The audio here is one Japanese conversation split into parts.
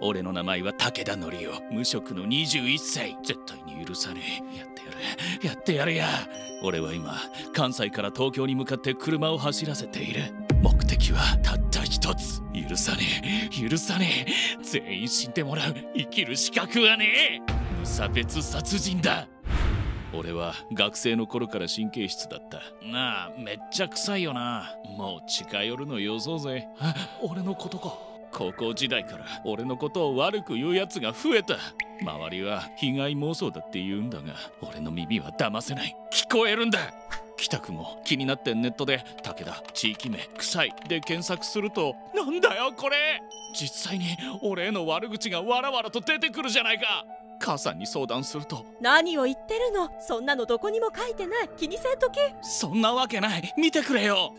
俺の名前は武田則夫無職の21歳。絶対に許さねえ。やってやる。やってやるや。俺は今関西から東京に向かって車を走らせている。目的はたった一つ。許さねえ。許さねえ。全員死んでもらう。生きる資格はねえ。無差別殺人だ。俺は学生の頃から神経質だった。なあめっちゃ臭いよな。もう近寄るのよそうぜ俺のことか。高校時代から俺のことを悪く言うやつが増えた。周りは被害妄想だって言うんだが俺の耳は騙せない。聞こえるんだ。帰宅も気になってネットで「武田地域名臭い」で検索するとなんだよこれ！実際に俺への悪口がわらわらと出てくるじゃないか。母さんに相談すると。何を言ってるの？そんなのどこにも書いてない。気にせんとけ。そんなわけない。見てくれよ。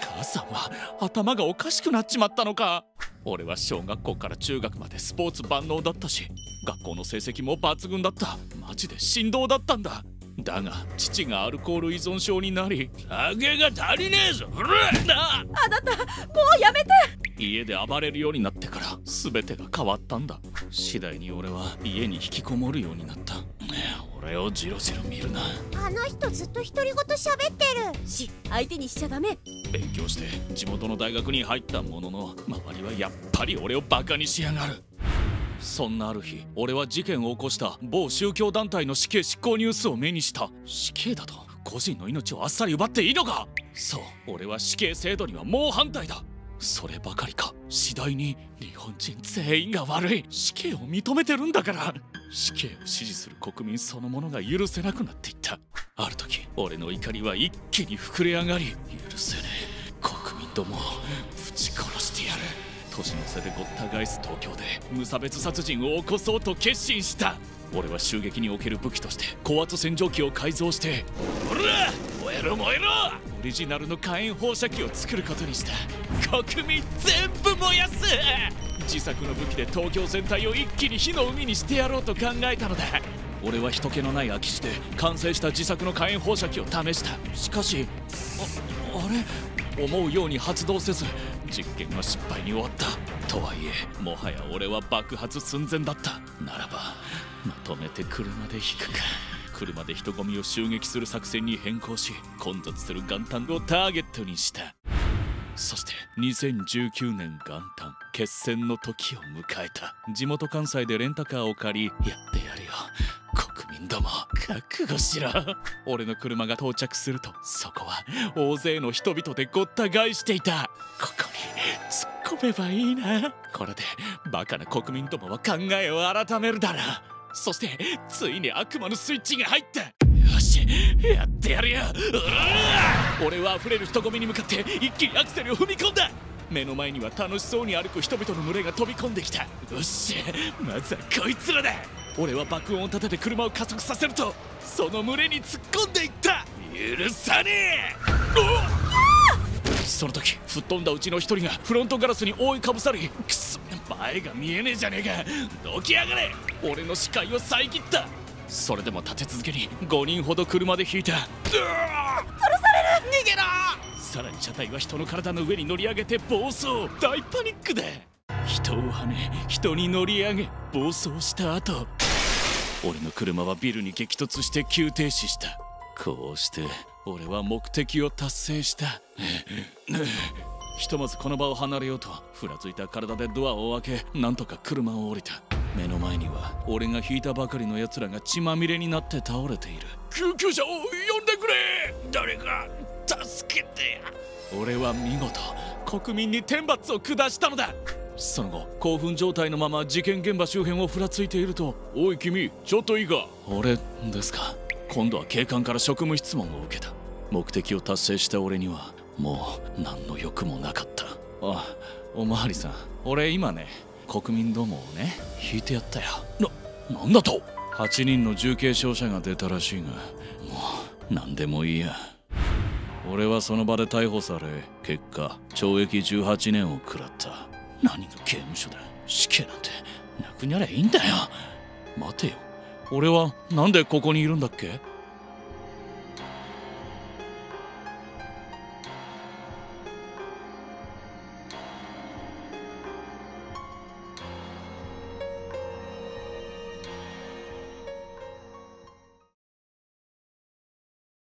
母さんは頭がおかしくなっちまったのか。俺は小学校から中学までスポーツ万能だったし学校の成績も抜群だった。マジで振動だったんだ。だが父がアルコール依存症になり酒が足りねえぞ。あなたもうやめて家で暴れるようになってから全てが変わったんだ。次第に俺は家に引きこもるようになった。俺をジロジロ見るな。あの人ずっと独り言喋ってる。し相手にしちゃダメ。勉強して地元の大学に入ったものの周りはやっぱり俺をバカにしやがる。そんなある日俺は事件を起こした某宗教団体の死刑執行ニュースを目にした。死刑だと個人の命をあっさり奪っていいのか？そう俺は死刑制度には猛反対だそればかりか。次第に日本人全員が悪い。死刑を認めてるんだから。死刑を支持する国民そのものが許せなくなっていった。ある時俺の怒りは一気に膨れ上がり許せねえ。国民どもをぶち殺してやる。年の瀬でごった返す東京で無差別殺人を起こそうと決心した。俺は襲撃における武器として高圧洗浄機を改造して。ほら燃えろ燃えろ。オリジナルの火炎放射器を作ることにした。国民全部燃やす。自作の武器で東京全体を一気に火の海にしてやろうと考えたのだ。俺は人気のない空き地で完成した自作の火炎放射器を試した。しかしああれ？思うように発動せず実験は失敗に終わった。とはいえもはや俺は爆発寸前だった。ならばまとめて車で引くか。車で人混みを襲撃する作戦に変更し混雑する元旦をターゲットにした。そして2019年元旦決戦の時を迎えた地元関西でレンタカーを借りやってやるよ。国民ども覚悟しろ。俺の車が到着するとそこは大勢の人々でごった返していた。ここに突っ込めばいいな。これでバカな国民どもは考えを改めるだろう。そしてついに悪魔のスイッチが入った。よしやってやるよ。俺は溢れる人混みに向かって一気にアクセルを踏み込んだ。目の前には楽しそうに歩く人々の群れが飛び込んできた。よっしゃまずはこいつらだ。俺は爆音を立てて車を加速させるとその群れに突っ込んでいった。許さねえ。その時吹っ飛んだうちの一人がフロントガラスに覆いかぶさりくそ。前が見えねえじゃねえか。どきやがれ。俺の視界を遮った。それでも立て続けに5人ほど車で引いた。殺される。逃げろ。さらに車体は人の体の上に乗り上げて暴走。大パニックだ。人をはね人に乗り上げ暴走した後。俺の車はビルに激突して急停止した。こうして俺は目的を達成したひとまずこの場を離れようとふらついた体でドアを開けなんとか車を降りた。目の前には俺が引いたばかりの奴らが血まみれになって倒れている。救急車を呼んでくれ誰か助けて俺は見事国民に天罰を下したのだ。その後興奮状態のまま事件現場周辺をふらついていると「おい君ちょっといいか?」俺ですか。今度は警官から職務質問を受けた。目的を達成した俺にはもう何の欲もなかった。あおまわりさん俺今ね国民どもをね引いてやったよ。ななんだと？8人の重軽傷者が出たらしいが。もう何でもいいや。俺はその場で逮捕され結果懲役18年を食らった。何が刑務所だ。死刑なんてなくにゃりゃいいんだよ。待てよ。俺はなんでここにいるんだっけ？